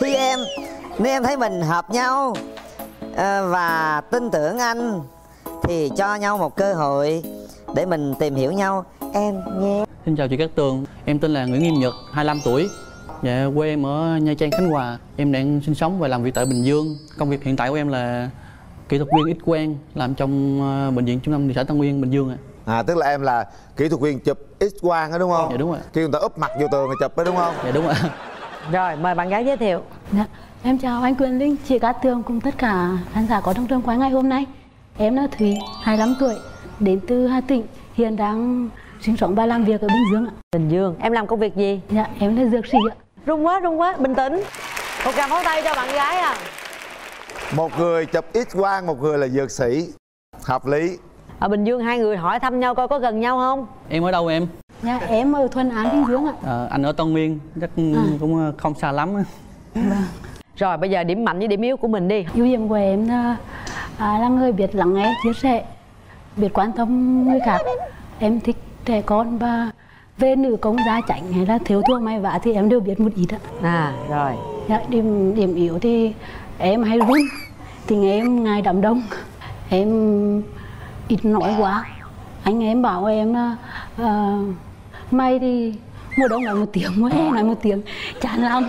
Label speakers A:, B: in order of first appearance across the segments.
A: khi em nếu em thấy mình hợp nhau ờ, và tin tưởng anh thì cho nhau một cơ hội để mình tìm hiểu nhau em nhé
B: Xin chào chị Cát Tường, em tên là Nguyễn Nghiêm Nhật, 25 tuổi. Dạ, quê em ở Nha Trang, Khánh Hòa. Em đang sinh sống và làm việc tại Bình Dương. Công việc hiện tại của em là kỹ thuật viên X quang làm trong ờ, bệnh viện trung tâm thị xã Tân Nguyên, Bình Dương ạ.
C: à tức là em là kỹ thuật viên chụp x quang đó đúng không
B: Dạ, đúng rồi.
C: khi người ta úp mặt vô tường thì chụp đó đúng không
B: Dạ đúng ạ.
D: Rồi mời bạn gái giới thiệu
E: Dạ, em chào anh Quyền Linh, chị Cát Tường cùng tất cả khán giả có trong trường quay ngày hôm nay. Em là Thúy, 25 tuổi, đến từ Hà Tĩnh, hiện đang sinh sống và làm việc ở Bình Dương ạ.
D: Bình Dương Em làm công việc gì?
E: Dạ, em là dược sĩ ạ.
D: Rung quá rung quá bình tĩnh Một tràng pháo tay cho bạn gái à
C: một người chụp x quang một người là dược sĩ hợp lý
D: Ở Bình Dương hai người hỏi thăm nhau coi có gần nhau không?
B: Em ở đâu em?
E: Dạ, em ở Thuận An, Bình Dương ạ.
B: Ờ, anh ở Tân Nguyên, chắc cũng ờ, không xa lắm.
D: Rồi bây giờ điểm mạnh với điểm yếu của mình đi
E: Ưu điểm của em là, à, là người biết lắng nghe, chia sẻ, biết quan tâm người khác. Em thích trẻ con và về nữ công gia chảnh hay là thiếu thua may vá thì em đều biết một ít ạ.
D: À rồi
E: Dạ, điểm điểm yếu thì em hay run tình em ngài đám đông em ít nói quá anh em bảo em là ờ, may thì mùa đông nói một tiếng mùa hè nói một tiếng chán lắm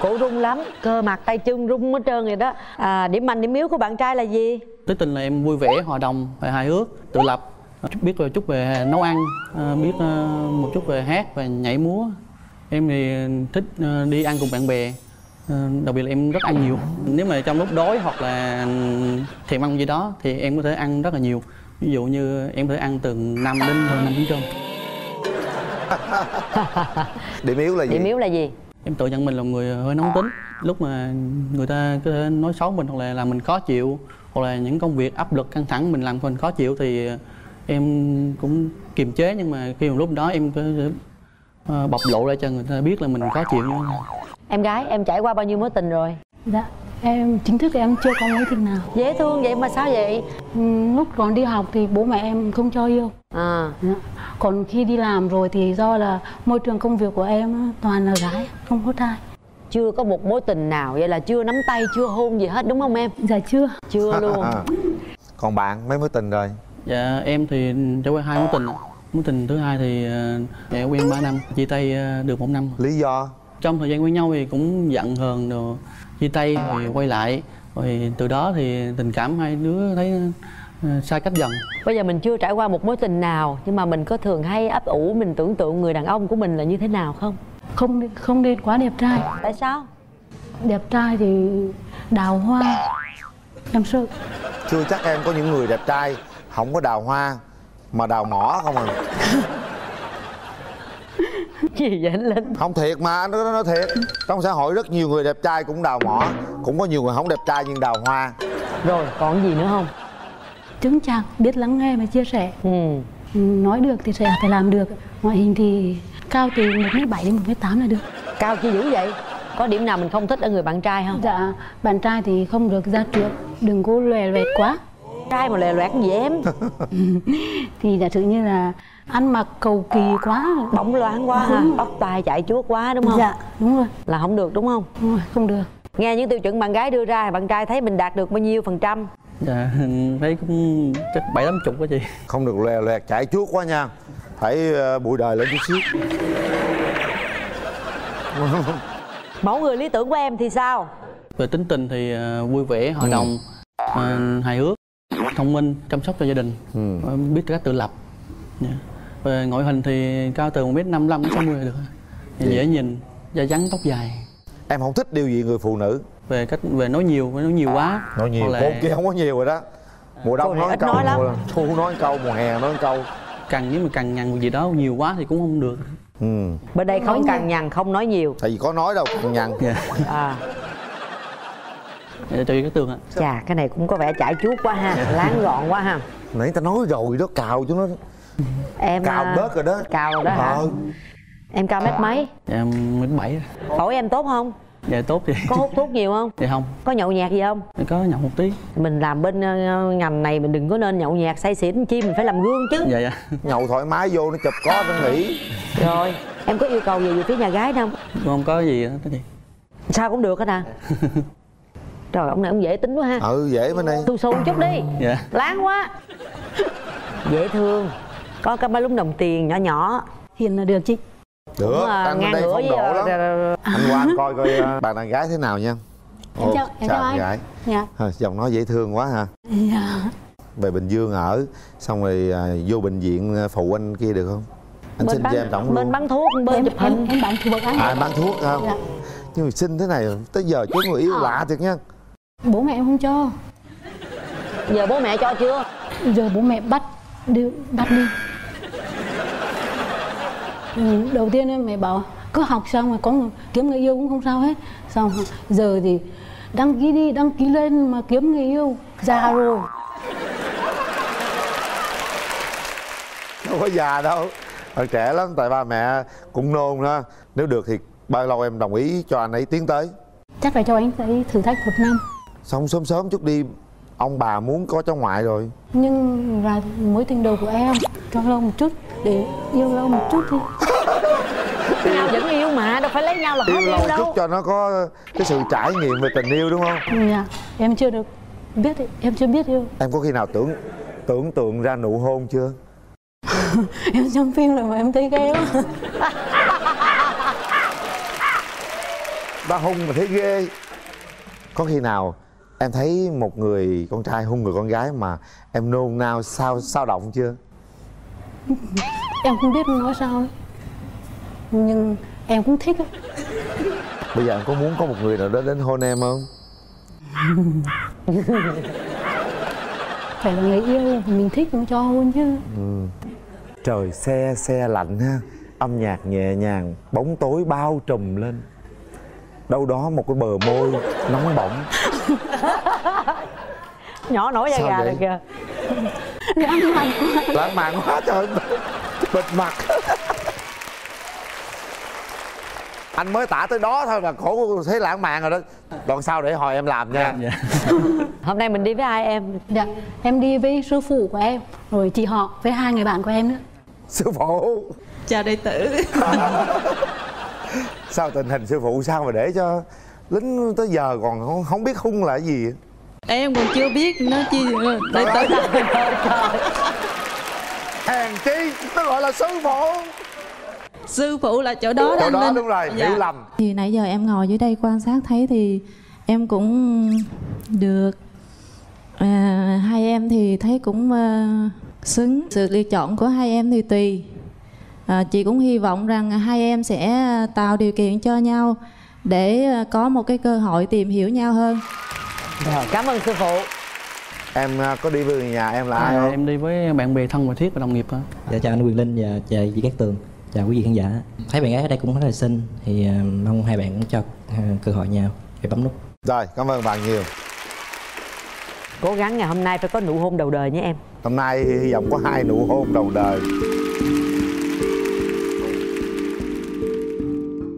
D: Cổ rung lắm Cơ mặt tay chân rung hết trơn rồi đó à, Điểm mạnh điểm yếu của bạn trai là gì?
B: Tính tình là em vui vẻ, hòa đồng, và hài hước, tự lập. Biết một chút về nấu ăn, ờ, biết ờ, một chút về hát và nhảy múa. Em thì thích ờ, đi ăn cùng bạn bè. Đặc biệt là em rất ăn nhiều nếu mà trong lúc đói hoặc là thèm ăn gì đó thì em có thể ăn rất là nhiều ví dụ như em có thể ăn từ 5 đến hơn năm tiếng cơm
C: điểm yếu là gì?
D: Điểm yếu là gì?
B: em tự nhận mình là một người hơi nóng tính. Lúc mà người ta có thể nói xấu mình hoặc là làm mình khó chịu hoặc là những công việc áp lực căng thẳng mình làm mình khó chịu thì em cũng kiềm chế. Nhưng mà khi mà lúc đó em có ờ, bộc lộ ra cho người ta biết là mình khó chịu như thế nào.
D: Em gái em trải qua bao nhiêu mối tình rồi?
E: dạ em chính thức em chưa có mối tình nào.
D: Dễ thương vậy mà sao vậy?
E: Ừ, lúc còn đi học thì bố mẹ em không cho yêu.
D: À.
E: Dạ. còn khi đi làm rồi thì do là môi trường công việc của em toàn là gái không có trai.
D: Chưa có một mối tình nào vậy là chưa nắm tay chưa hôn gì hết đúng không em?
E: Dạ chưa.
D: Chưa luôn.
C: còn bạn mấy mối tình rồi?
B: Dạ em thì trải qua hai mối tình. Mối tình thứ hai thì ờ, dạ, quen 3 năm chia tay ờ, được một năm.
C: Lý do
B: trong thời gian quen nhau thì cũng giận hờn rồi chia tay rồi quay lại. Rồi từ đó thì tình cảm hai đứa thấy ờ, xa cách dần.
D: Bây giờ mình chưa trải qua một mối tình nào nhưng mà mình có thường hay ấp ủ mình tưởng tượng người đàn ông của mình là như thế nào không?
E: Không không nên quá đẹp trai.
D: Tại sao?
E: Đẹp trai thì đào hoa em sợ.
C: Chưa chắc em có những người đẹp trai không có đào hoa mà đào mỏ không à
D: gì vậy anh linh?
C: Không thiệt mà anh nói, nói thiệt. Trong xã hội rất nhiều người đẹp trai cũng đào mỏ cũng có nhiều người không đẹp trai nhưng đào hoa.
D: Rồi còn gì nữa không?
E: Chứng chạc biết lắng nghe và chia sẻ.
D: Ừ.
E: Nói được thì sẽ phải làm được. Ngoại hình thì cao từ một m bảy đến một m tám là được.
D: Cao chi dữ vậy? Có điểm nào mình không thích ở người bạn trai không?
E: Dạ bạn trai thì không được ra trước. Đừng có lòe loẹt quá.
D: Trai mà lè loẹt gì em?
E: Thì giả sử như là ăn mặc cầu kỳ quá.
D: Bóng loáng quá ha tóc tai chạy chuốt quá đúng không?
E: Dạ đúng rồi,
D: là không được đúng không?
E: Đúng rồi không được.
D: Nghe những tiêu chuẩn bạn gái đưa ra bạn trai thấy mình đạt được bao nhiêu phần trăm?
B: Dạ thấy cũng chắc bảy tám chục đó chị.
C: Không được lè loẹt chạy chuốt quá nha. Phải ờ, bụi đời lên chút xíu.
D: Mẫu người lý tưởng của em thì sao?
B: Về tính tình thì ờ, vui vẻ hòa đồng ờ, hài hước thông minh chăm sóc cho gia đình.
C: Ừ.
B: biết cách tự lập. Dạ. Về ngoại hình thì cao từ một m năm đến sáu mươi được Dạ, dễ nhìn da trắng tóc dài.
C: Em không thích điều gì người phụ nữ.
B: Về cách về nói nhiều nói nhiều quá.
C: Nói nhiều
B: là
C: cô kia không có nhiều rồi đó. Mùa đông nói câu
D: nói lắm.
C: mùa thu nói câu mùa hè nói câu.
B: Cần nếu mà cần nhằn một gì đó nhiều quá thì cũng không được.
C: Ừ.
D: Bên đây không cằn nhằn không nói nhiều.
C: Tại vì có nói đâu còn nhằn.
B: Dạ.
D: À.
B: Dạ, tùy cái tường ạ.
D: Chà cái này cũng có vẻ chải chuốt quá ha láng gọn quá ha.
C: Nãy ta nói rồi đó cào cho nó
D: em
C: cào
D: à,
C: bớt rồi đó.
D: cào rồi đó hả?
C: Ờ.
D: em cao mét mấy?
B: Dạ mười bảy
D: phổi em tốt không?
B: Dạ tốt thì
D: có hút thuốc nhiều không?
B: Dạ không.
D: Có nhậu nhẹt gì không?
B: Có nhậu một tí.
D: Mình làm bên ờ, ngành này mình đừng có nên nhậu nhẹt say xỉn chi mình phải làm gương chứ.
B: Dạ dạ.
C: Nhậu thoải mái vô nó chụp có nó nghỉ.
D: Rồi em có yêu cầu gì về phía nhà gái không?
B: Không có gì cái gì
D: sao cũng được hết à? Trời ông này ông dễ tính quá ha.
C: Ừ dễ bên đây.
D: Xù xù chút đi.
B: Dạ.
D: Láng quá. Dễ thương có cái ba lúng đồng tiền nhỏ nhỏ.
E: Hiện là được chị.
C: Được
D: cũng
C: anh bên
D: ngang
C: đây phong độ
D: ờ,
C: lắm. anh qua anh coi coi ờ, bạn đàn gái thế nào nha.
E: Em
C: Ồ,
E: chào em chào anh.
C: gái.
E: Dạ.
C: Giọng nói dễ thương quá ha.
E: Dạ.
C: Về bình dương ở xong rồi à, vô bệnh viện phụ anh kia được không? Anh xin
D: bên
C: cho em tổng
D: bên
C: luôn
D: bán thuốc bên chụp hình.
E: em bán thuộc anh
C: à bán thuốc. không?
E: Dạ.
C: nhưng mà xin thế này tới giờ chứ người yêu lạ thiệt nha.
E: Bố mẹ em không cho.
D: Giờ bố mẹ cho chưa?
E: Giờ bố mẹ bắt đi bắt đi ừ, đầu tiên em mẹ bảo cứ học xong rồi có kiếm người yêu cũng không sao hết. Xong giờ thì đăng ký đi đăng ký lên mà kiếm người yêu già rồi.
C: Không có già đâu còn trẻ lắm tại ba mẹ cũng nôn đó nếu được thì bao lâu em đồng ý cho anh ấy tiến tới?
E: Chắc là cho anh ấy thử thách một năm.
C: Xong sớm sớm chút đi ông bà muốn có cháu ngoại rồi.
E: Nhưng là mối tình đầu của em cho lâu một chút để yêu lâu một chút đi
D: nhau vẫn yêu mà đâu phải lấy nhau là hết
C: yêu lâu
D: yêu
C: chút
D: đâu.
C: cho nó có cái sự trải nghiệm về tình yêu đúng không?
E: Dạ. Em chưa được biết em chưa biết yêu.
C: Em có khi nào tưởng tưởng tượng ra nụ hôn chưa?
E: Em xem phim rồi mà em thấy ghê quá.
C: Ta hung mà thấy ghê. Có khi nào em thấy một người con trai hung người con gái mà em nôn nao sao sao động chưa?
E: Em không biết nói sao. Nhưng em cũng thích ấy.
C: bây giờ em có muốn có một người nào đó đến hôn em không?
E: Phải là người yêu mình thích cũng cho hôn chứ.
C: Trời xe xe lạnh ha. Âm nhạc nhẹ nhàng bóng tối bao trùm lên. Đâu đó một cái bờ môi nóng bỏng.
D: Nhỏ nổi da
C: Sao
D: gà rồi kìa.
E: Lãng mạn quá
C: lãng mạn quá trời. Bịt mặt anh mới tả tới đó thôi mà cổ thấy lãng mạn rồi đó. Đoạn sau để hồi em làm nha.
B: Dạ
D: hôm nay mình đi với ai em?
E: Dạ em đi với sư phụ của em rồi chị họ với hai người bạn của em nữa.
C: Sư phụ?
F: Chào đệ tử.
C: Sao tình hình sư phụ sao mà để cho lính tới giờ còn không, không biết hung là cái gì?
F: Em còn chưa biết nó chi đệ tử.
C: Hèn chi nó gọi là sư phụ
F: sư phụ là chỗ đó đó
C: chỗ
F: anh
C: đó
F: Linh.
C: đúng rồi
F: Dạ.
C: hiểu lầm.
G: Thì nãy giờ em ngồi dưới đây quan sát thấy thì em cũng được à, hai em thì thấy cũng à, xứng. Sự lựa chọn của hai em thì tùy. À, chị cũng hy vọng rằng hai em sẽ tạo điều kiện cho nhau để à, có một cái cơ hội tìm hiểu nhau hơn.
D: Rồi cảm ơn sư phụ.
C: Em à, có đi với người nhà em là ai
B: à,
C: không?
B: em đi với bạn bè thân và thiết và đồng nghiệp thôi
H: Dạ chào anh Quyền Linh và chào chị Cát Tường Chào quý vị khán giả. Thấy bạn gái ở đây cũng rất là xinh. Thì à, mong hai bạn cũng cho à, cơ hội nhau để bấm nút.
C: Rồi cảm ơn bạn nhiều.
D: Cố gắng ngày hôm nay phải có nụ hôn đầu đời nhé em.
C: Hôm nay hy vọng có hai nụ hôn đầu đời.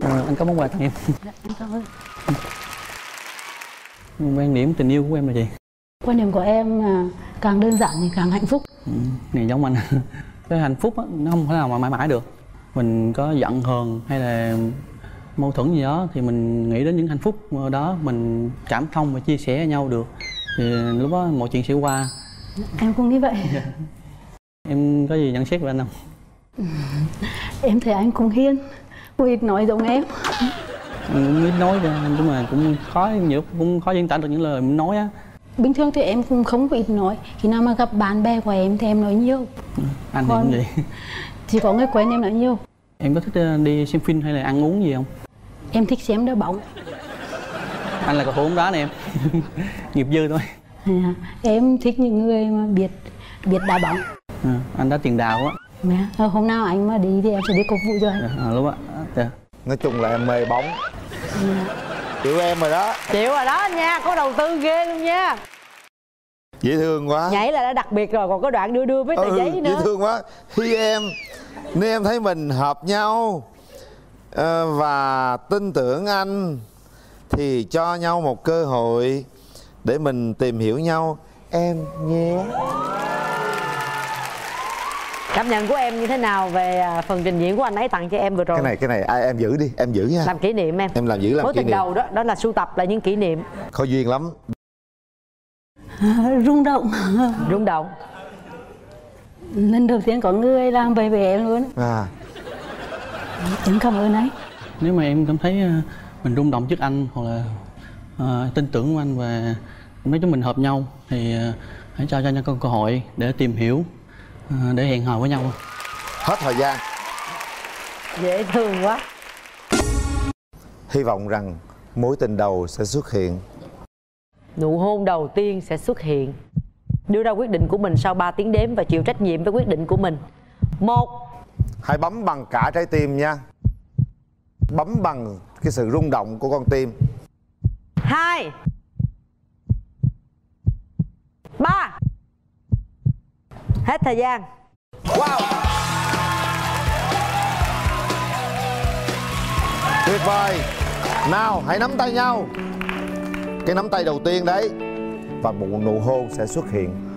B: À, anh có món quà tặng em.
E: Em cảm ơn.
B: Quan điểm tình yêu của em là gì?
E: Quan điểm của em là càng đơn giản thì càng hạnh phúc.
B: Ừ, này giống anh. Cái hạnh phúc á, nó không thể nào mà mãi mãi được mình có giận hờn hay là mâu thuẫn gì đó thì mình nghĩ đến những hạnh phúc đó mình cảm thông và chia sẻ với nhau được. Thì lúc đó mọi chuyện sẽ qua.
E: Em cũng nghĩ vậy.
B: Em có gì nhận xét về anh không?
E: Em thấy anh cũng hiên. Cũng ít nói giống em.
B: Em cũng biết nói ra nhưng mà cũng khó nhiều cũng khó diễn tả được những lời mình nói á.
E: Bình thường thì em cũng không có ít nói. Khi nào mà gặp bạn bè của em thì em nói nhiều.
B: Anh
E: Còn-
B: cũng vậy
E: chỉ có người quen em nói nhiều.
B: Em có thích ờ, đi xem phim hay là ăn uống gì không?
E: Em thích xem đá bóng.
B: Anh là cầu thủ bóng đá này em. Nghiệp dư thôi.
E: À, em thích những người mà biết biết đá bóng.
B: À, anh đã tiền đào á.
E: Mẹ, ờ, hôm nào anh mà đi thì em sẽ đi phục vụ cho anh.
B: À, lúc á
C: nói chung là em mê bóng. Chịu em rồi đó.
D: Chịu rồi đó nha có đầu tư ghê luôn nha.
C: Dễ thương quá.
D: Nhảy là đã đặc biệt rồi còn có đoạn đưa đưa với tờ giấy
C: Ừ, dễ
D: nữa
C: thương quá. Khi em nếu em thấy mình hợp nhau ờ, và tin tưởng anh thì cho nhau một cơ hội để mình tìm hiểu nhau. Em nhé.
D: Cảm nhận của em như thế nào về à, phần trình diễn của anh ấy tặng cho em vừa rồi?
C: Cái này cái này ai em giữ đi em giữ nha.
D: Làm kỷ niệm em.
C: Em làm giữ làm
D: mối
C: kỷ
D: tình
C: niệm.
D: đầu đó đó là sưu tập là những kỷ niệm.
C: Có duyên lắm.
E: Rung động.
D: Rung động
E: lần đầu tiên có người làm về về em luôn.
C: À.
E: Em cảm ơn anh.
B: Nếu mà em cảm thấy ờ, mình rung động trước anh hoặc là ờ, tin tưởng của anh và mấy chúng mình hợp nhau thì ờ, hãy cho cho nhau cơ hội để tìm hiểu ờ, để hẹn hò với nhau.
C: Hết thời gian.
D: Dễ thương quá.
C: Hy vọng rằng mối tình đầu sẽ xuất hiện.
D: Nụ hôn đầu tiên sẽ xuất hiện đưa ra quyết định của mình sau 3 tiếng đếm và chịu trách nhiệm với quyết định của mình. Một.
C: Hãy bấm bằng cả trái tim nha. Bấm bằng cái sự rung động của con tim.
D: Hai. Ba. Hết thời gian.
C: Wow. Tuyệt vời. Nào hãy nắm tay nhau. Cái nắm tay đầu tiên đấy và một nụ hôn sẽ xuất hiện.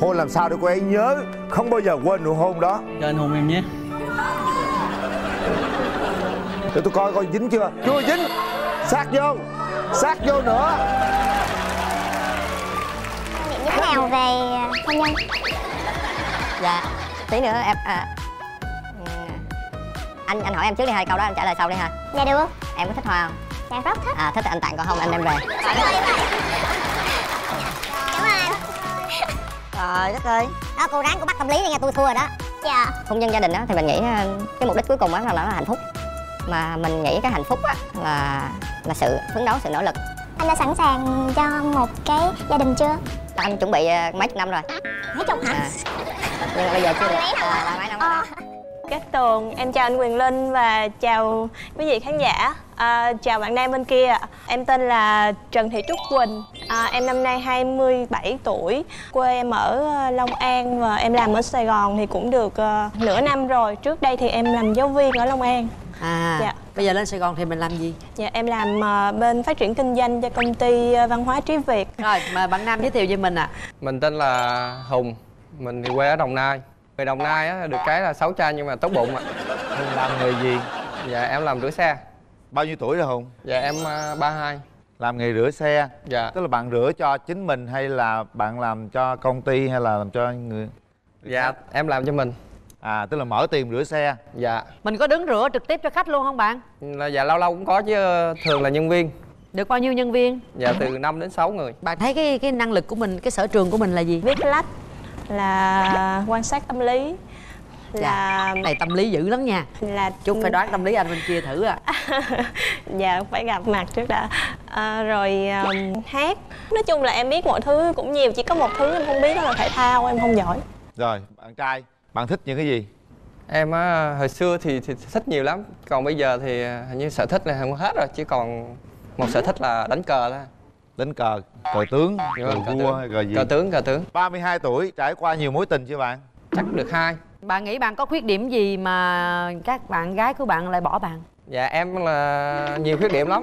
C: Hôn làm sao để cô ấy nhớ không bao giờ quên nụ hôn đó?
B: Cho anh hôn em nhé.
C: Để tôi coi coi dính chưa? Chưa dính. Sát vô. Sát vô nữa.
I: Như thế nào về hôn nhân
J: dạ tí nữa em à, anh anh hỏi em trước đi hai câu đó anh trả lời sau đi ha.
I: Dạ được.
J: Em có thích hoa không?
I: Dạ rất thích.
J: À thích thì anh tặng còn không anh đem về.
I: Cảm ơn.
J: Trời đất ơi.
I: Đó cô ráng cô bắt tâm lý đi nha tôi thua rồi đó. Dạ.
J: Hôn nhân gia đình á thì mình nghĩ ờ, cái mục đích cuối cùng á là nó là hạnh phúc. Mà mình nghĩ cái hạnh phúc á là là sự phấn đấu sự nỗ lực.
I: Anh đã sẵn sàng cho một cái gia đình chưa?
J: Anh chuẩn bị ờ, mấy chục năm rồi.
I: Mấy chục hả?
J: À, nhưng mà bây giờ chưa được. à, là mấy năm rồi đó.
K: Cát Tường, em chào anh Quyền Linh và chào quý vị khán giả. À, Chào bạn nam bên kia Em tên là Trần Thị Trúc Quỳnh. À, Em năm nay 27 tuổi Quê em ở ờ, Long An và em làm ở Sài Gòn thì cũng được ờ, nửa năm rồi. Trước đây thì em làm giáo viên ở Long An.
D: À
K: Dạ.
D: bây giờ lên sài gòn thì mình làm gì?
K: Dạ, em làm ờ, bên phát triển kinh doanh cho công ty ờ, văn hóa Trí Việt.
D: Rồi mời bạn nam giới thiệu về mình ạ.
L: Mình tên là Hùng, mình thì quê ở Đồng Nai Người Đồng Nai á, được cái là xấu cha nhưng mà tốt bụng ạ.
C: Làm nghề gì?
L: Dạ em làm rửa xe.
C: Bao nhiêu tuổi rồi hùng?
L: Dạ em uh, 32
C: làm nghề rửa xe?
L: Dạ.
C: Tức là bạn rửa cho chính mình hay là bạn làm cho công ty hay là làm cho người
L: Dạ em làm cho mình.
C: À tức là mở tiệm rửa xe.
L: Dạ.
D: Mình có đứng rửa trực tiếp cho khách luôn không bạn?
L: Là Dạ lâu lâu cũng có chứ thường là nhân viên.
D: Được bao nhiêu nhân viên?
L: Dạ từ 5 đến 6 người.
D: Bạn thấy cái cái năng lực của mình cái sở trường của mình là gì?
K: Viết lách là quan sát tâm lý là
D: Dạ, này tâm lý dữ lắm nha.
K: là
D: chút phải đoán tâm lý anh bên kia thử à.
K: Dạ phải gặp mặt trước đã. À, rồi um, hát. Nói chung là em biết mọi thứ cũng nhiều chỉ có một thứ em không biết đó là thể thao em không giỏi.
C: Rồi bạn trai bạn thích những cái gì?
L: Em á, hồi xưa thì, thì thích nhiều lắm. Còn bây giờ thì hình như sở thích là không hết rồi Chỉ còn một sở thích là đánh cờ thôi
C: đánh cờ cờ tướng
L: Dạ
C: cờ
L: vâng, cờ
C: vua
L: tướng.
C: cờ gì?
L: Cờ tướng, cờ tướng.
C: 32 tuổi trải qua nhiều mối tình chưa bạn?
L: Chắc được hai.
D: Bạn nghĩ bạn có khuyết điểm gì mà các bạn gái của bạn lại bỏ bạn?
L: Dạ em là nhiều khuyết điểm lắm.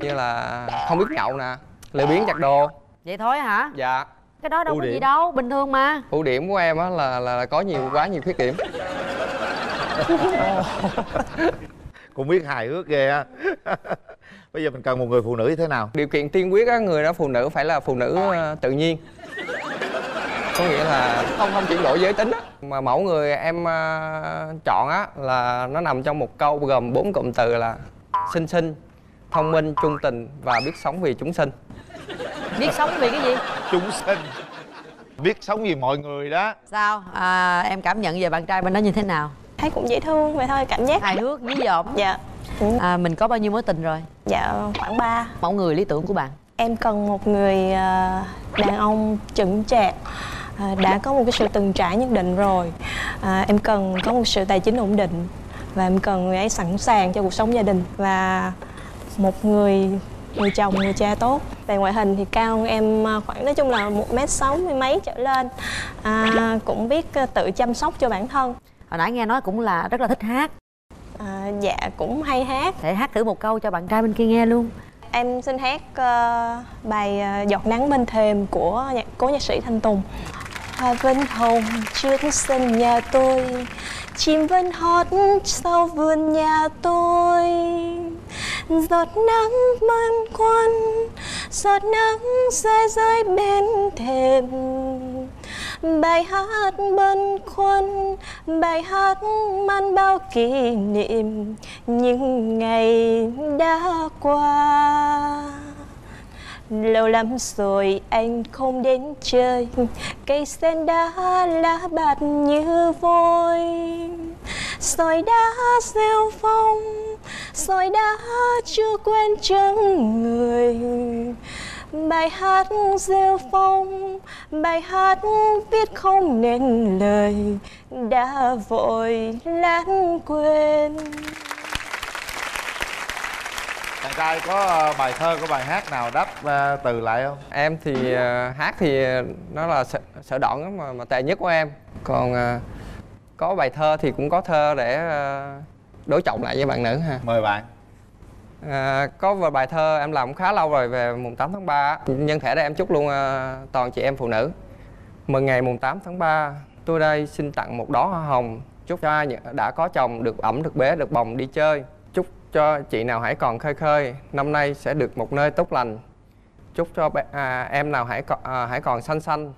L: Như là không biết nhậu nè Lười biếng chặt đồ.
D: Vậy thôi hả?
L: Dạ.
D: Cái đó đâu
L: Ưu
D: có gì
L: điểm.
D: đâu bình thường mà.
L: Ưu điểm của em á là, là, là có nhiều quá nhiều khuyết điểm.
C: Cũng biết hài hước ghê á bây giờ mình cần một người phụ nữ như thế nào?
L: Điều kiện tiên quyết á, người đó phụ nữ phải là phụ nữ ờ, tự nhiên. Có nghĩa là không không chuyển đổi giới tính á. Mà mẫu người em ờ, chọn á là nó nằm trong một câu gồm bốn cụm từ là xinh xinh, thông minh, trung tình và biết sống vì chúng sinh.
D: Biết sống vì cái gì?
C: Chúng sinh. Biết sống vì mọi người đó.
D: Sao? À, em cảm nhận về bạn trai bên đó như thế nào?
K: Thấy cũng dễ thương vậy thôi cảm giác.
D: Hài hước dí dỏm
K: dạ
D: à, mình có bao nhiêu mối tình rồi?
K: Dạ khoảng 3
D: mẫu người lý tưởng của bạn?
K: Em cần một người ờ, đàn ông chững chạc ờ, đã có một cái sự từng trải nhất định rồi. À, em cần có một sự tài chính ổn định và em cần người ấy sẵn sàng cho cuộc sống gia đình và một người người chồng người cha tốt. Về ngoại hình thì cao hơn em ờ, khoảng nói chung là một mét sáu mươi mấy trở lên. À, cũng biết tự chăm sóc cho bản thân.
D: Hồi nãy nghe nói cũng là rất là thích hát
K: à, dạ cũng hay hát.
D: Để hát thử một câu cho bạn trai bên kia nghe luôn.
K: Em xin hát ờ, bài ờ, giọt nắng bên thềm của nhạc cố nhạc sĩ thanh tùng. Hoa vân hồng trước sân nhà tôi chim vân hót sau vườn nhà tôi. Giọt nắng băn khoăn giọt nắng rơi rơi bên thềm bài hát băn khoăn, bài hát mang bao kỷ niệm, những ngày đã qua. Lâu lắm rồi anh không đến chơi, cây sen đã lá bạt như vôi. Sỏi đã rêu phong, sỏi đã chưa quen chân người bài hát rêu phong bài hát viết không nên lời đã vội lãng quên.
C: Chàng trai có ờ, bài thơ có bài hát nào đáp ờ, từ lại không?
L: Em thì ờ, hát thì nó là sở, sở đoạn mà mà tệ nhất của em. Còn có bài thơ thì cũng có thơ để đối trọng lại với bạn nữ ha.
C: Mời bạn
L: À, có vài bài thơ em làm cũng khá lâu rồi về mùng 8 tháng 3 Nhân thể đây em chúc luôn à, toàn chị em phụ nữ. Mừng ngày mùng 8 tháng 3 Tôi đây xin tặng một đóa hoa hồng. Chúc cho ai đã có chồng được ẩm được bế được bồng đi chơi. Chúc cho chị nào hãy còn khơi khơi Năm nay sẽ được một nơi tốt lành. Chúc cho à, em nào hãy còn, à, hãy còn xanh xanh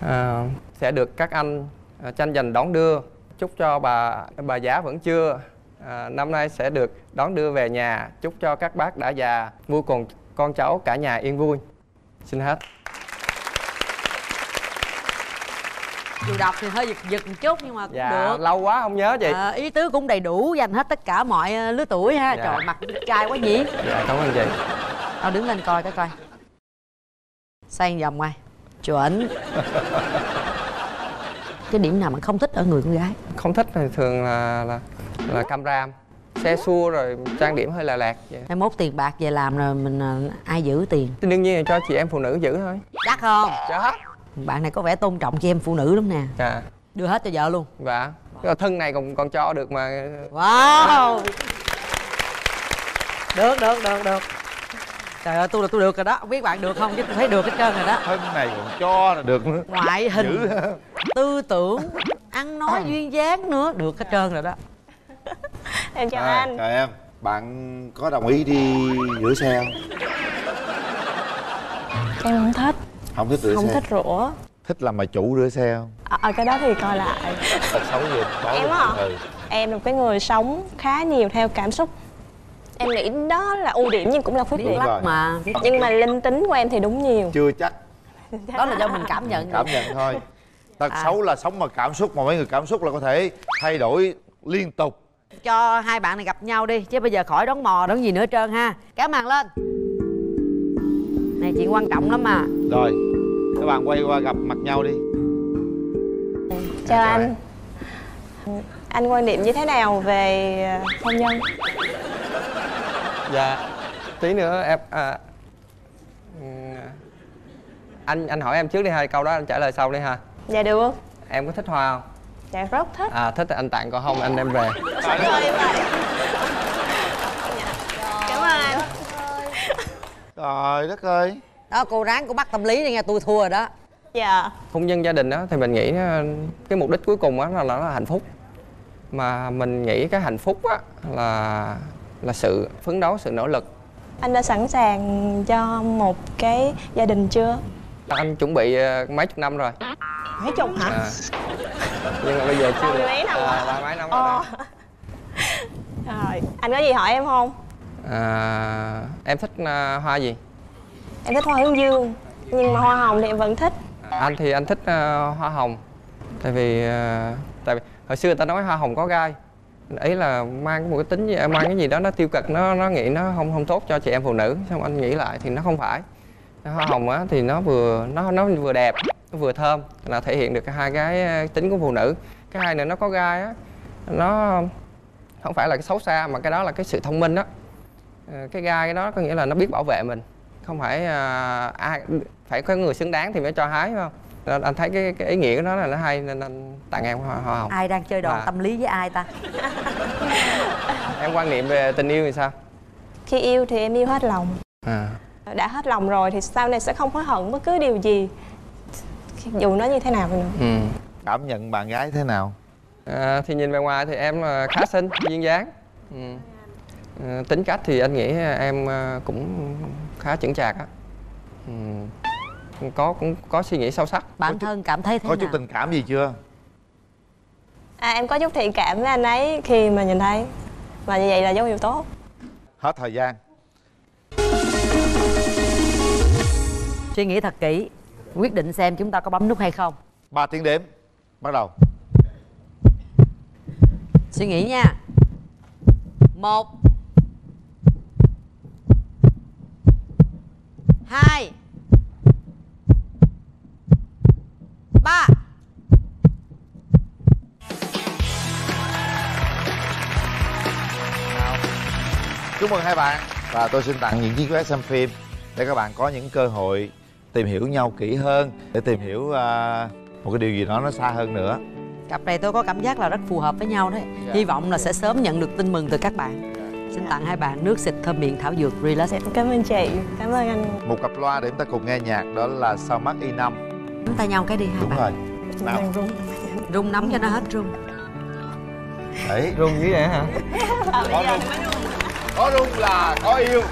L: à, Sẽ được các anh tranh giành đón đưa. Chúc cho bà bà giá vẫn chưa à, năm nay sẽ được đón đưa về nhà. Chúc cho các bác đã già vui cùng con cháu cả nhà yên vui. Xin hết.
D: Dù đọc thì hơi giật giật một chút nhưng mà cũng
L: dạ
D: được.
L: lâu quá không nhớ chị.
D: À, ý tứ cũng đầy đủ dành hết tất cả mọi ờ, lứa tuổi ha.
L: Dạ.
D: trời mặt trai quá nhỉ.
L: Dạ cảm ơn chị.
D: Tao đứng lên coi cái coi. Xoay vòng ngoài. Chuẩn Cái điểm nào mà không thích ở người con gái?
L: Không thích thì thường là là là cam ram xe xua rồi trang điểm hơi là lạc vậy.
D: Mai mốt tiền bạc về làm rồi mình ờ, ai giữ tiền?
L: Thì đương nhiên là cho chị em phụ nữ giữ thôi.
D: Chắc không?
L: chắc
D: Bạn này có vẻ tôn trọng chị em phụ nữ lắm nè.
L: Dạ.
D: Đưa hết cho vợ luôn.
L: Dạ. Cái thân này còn còn cho được mà.
D: Wow. Được được được được. Trời ơi tôi là tôi được rồi đó. Không biết bạn được không? Chứ tôi thấy được hết trơn rồi đó.
C: Thân này còn cho là được nữa.
D: Ngoại hình.
C: Dữ.
D: Tư tưởng Ăn nói duyên dáng nữa Được hết trơn rồi đó.
K: Em chào
C: À,
K: anh.
C: chào em. Bạn có đồng ý đi rửa xe không?
K: Em không thích.
C: Không thích rửa
K: không
C: xe.
K: thích rửa.
C: Thích làm bà chủ rửa xe không?
K: Ở ở cái đó thì coi lại.
C: Thật xấu gì có
K: Em hả?
C: ừ.
K: em là một cái người sống khá nhiều theo cảm xúc. Em nghĩ đó là ưu điểm nhưng cũng là khuyết điểm.
D: mà
K: nhưng mà linh tính của em thì đúng nhiều.
C: Chưa chắc.
D: Đó là do mình cảm nhận
C: cảm nhận thôi tật
D: À.
C: xấu là sống mà cảm xúc mà mấy người cảm xúc là có thể thay đổi liên tục.
D: Cho hai bạn này gặp nhau đi chứ bây giờ khỏi đón mò đón gì nữa trơn ha. Kéo màn lên. Này chuyện quan trọng lắm mà.
C: Rồi các bạn quay qua gặp mặt nhau đi.
K: Chào anh. anh quan điểm như thế nào về ờ, hôn nhân?
L: Dạ tí nữa em à, ừm, anh anh hỏi em trước đi hai câu đó anh trả lời sau đi ha
K: dạ được
L: em có thích hoa không?
K: Dạ rất thích.
L: À thích thì anh tặng còn không anh đem về.
K: Cảm ơn. Anh
C: trời đất ơi.
D: Đó cô ráng cô bắt tâm lý đi nghe tôi thua rồi đó.
K: Dạ.
L: Hôn nhân gia đình đó thì mình nghĩ ờ, cái mục đích cuối cùng đó là, là, là hạnh phúc. Mà mình nghĩ cái hạnh phúc á là là sự phấn đấu sự nỗ lực.
K: Anh đã sẵn sàng cho một cái gia đình chưa?
L: Anh chuẩn bị ờ, mấy chục năm rồi
K: mấy chục hả?
L: À, nhưng mà bây giờ chưa được.
K: mấy năm
L: à,
K: rồi.
L: ba mấy năm rồi
K: Ờ. rồi anh có gì hỏi em không?
L: À, em thích ờ, hoa gì?
K: Em thích hoa hướng dương nhưng mà hoa hồng thì em vẫn thích.
L: Anh thì anh thích ờ, hoa hồng. Tại vì ờ, tại vì hồi xưa người ta nói hoa hồng có gai. Ý là mang một cái tính gì mang cái gì đó nó tiêu cực nó nó nghĩ nó không không tốt cho chị em phụ nữ. Xong anh nghĩ lại thì nó không phải. Hoa hồng á thì nó vừa nó nó vừa đẹp nó vừa thơm là thể hiện được cái hai cái ờ, tính của phụ nữ. Cái hai nữa nó có gai á nó không phải là cái xấu xa mà cái đó là cái sự thông minh đó Ờ, cái gai cái đó có nghĩa là nó biết bảo vệ mình không phải à, ai phải có người xứng đáng thì mới cho hái phải không? Nên anh thấy cái, cái ý nghĩa của nó là nó hay nên anh tặng em hoa, hoa hồng.
D: Ai đang chơi đòn
L: À.
D: tâm lý với ai ta?
L: Em quan niệm về tình yêu thì sao?
K: Khi yêu thì em yêu hết lòng.
L: À.
K: Đã hết lòng rồi thì sau này sẽ không hối hận bất cứ điều gì dù nó như thế nào nữa
L: ừ.
C: cảm nhận bạn gái thế nào?
L: À, thì nhìn bề ngoài thì em là khá xinh, duyên dáng. Ừ. à, Tính cách thì anh nghĩ em à, cũng khá chững chạc á. Ừ. Có cũng có suy nghĩ sâu sắc.
D: Bản thân cảm thấy thế
C: có
D: nào?
C: chút tình cảm gì chưa?
K: À, em có chút thiện cảm với anh ấy khi mà nhìn thấy. Và như vậy là dấu hiệu tốt.
C: Hết thời gian.
D: Suy nghĩ thật kỹ quyết định xem chúng ta có bấm nút hay không.
C: 3 tiếng đếm. Bắt đầu.
D: Suy nghĩ nha. Một. Hai. Ba.
C: Chúc mừng hai bạn. Và tôi xin tặng những chiếc vé xem phim để các bạn có những cơ hội tìm hiểu nhau kỹ hơn để tìm hiểu à, một cái điều gì đó nó xa hơn nữa.
D: Cặp này tôi có cảm giác là rất phù hợp với nhau đấy. Hy vọng là sẽ sớm nhận được tin mừng từ các bạn. Xin tặng hai bạn nước xịt thơm miệng thảo dược relax.
K: Cảm ơn chị. Cảm ơn anh.
C: Một cặp loa để chúng ta cùng nghe nhạc đó là Soundmark i5
D: nắm tay nhau cái đi hai
C: đúng
D: bạn.
C: rồi. Nào.
D: rung. Nắm cho nó hết rung.
C: Đấy.
L: Rung dữ vậy hả?
C: Có rung. Có rung là có yêu